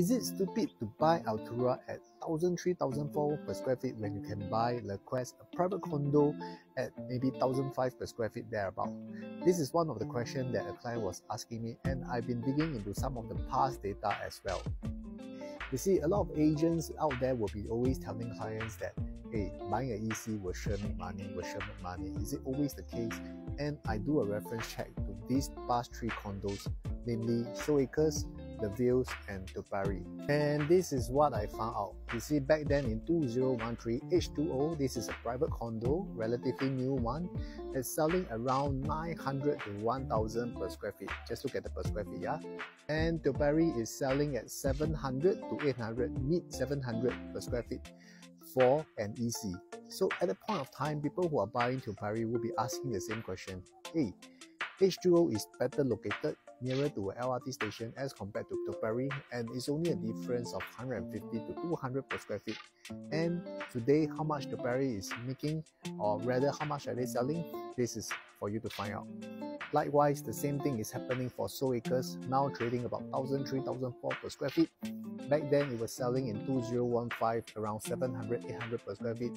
Is it stupid to buy Altura at 1000 3004 per square feet when you can buy Le Quest, a private condo at maybe 1005 per square feet thereabout? This is one of the questions that a client was asking me and I've been digging into some of the past data as well. You see, a lot of agents out there will be always telling clients that, hey, buying an EC will sure money, will sure money. Is it always the case? And I do a reference check to these past three condos, namely Sol Acres, the views, and Topiary. And this is what I found out. You see, back then in 2013 H2O, this is a private condo, relatively new one. It's selling around 900 to 1000 per square feet. Just look at the per square feet, yeah? And Topiary is selling at 700 to 800, mid 700 per square feet for an EC. So at the point of time, people who are buying Tupari will be asking the same question. Hey, H2O is better located nearer to a LRT station as compared to Topiary and it's only a difference of 150 to 200 per square feet. And today how much Topiary is making or rather how much are they selling? This is for you to find out. Likewise, the same thing is happening for Sol Acres, now trading about 1000 3004 per square feet. Back then, it was selling in 2015 around 700 800 per square feet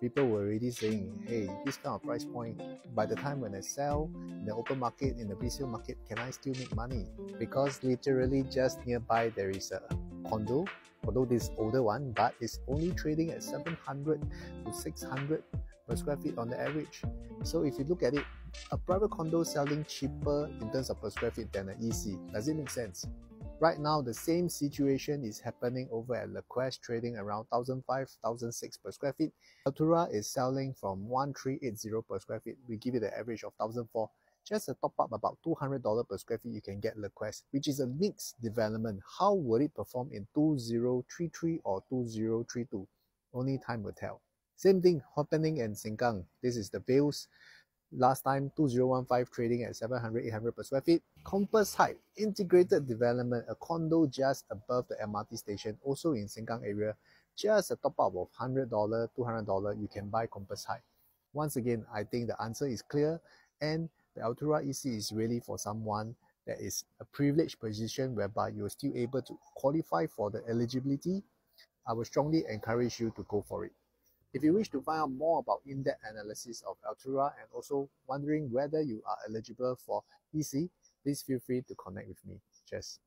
people were already saying, hey, this kind of price point, by the time when I sell in the open market, in the resale market, can I still make money? Because literally just nearby there is a condo, although this older one, but it's only trading at 700 to 600 per square feet on the average. So if you look at it, a private condo selling cheaper in terms of per square feet than an EC, does it make sense? Right now, the same situation is happening over at Le Quest, trading around 1,005, 1,006 per square feet. Altura is selling from 1,380 per square feet. We give it an average of 1,004. Just a top up about $200 per square feet, you can get Le Quest, which is a mixed development. How will it perform in 2033 or 2032? Only time will tell. Same thing happening in Sengkang. This is the Vales Last time 2015 trading at 700 800 per square feet. Compass Height integrated development, a condo just above the MRT station, also in Sengkang area. Just a top up of $100, $200, you can buy Compass Height. Once again, I think the answer is clear and the Altura EC is really for someone that is a privileged position whereby you're still able to qualify for the eligibility. I would strongly encourage you to go for it. If you wish to find out more about in-depth analysis of Altura and also wondering whether you are eligible for EC, please feel free to connect with me. Cheers.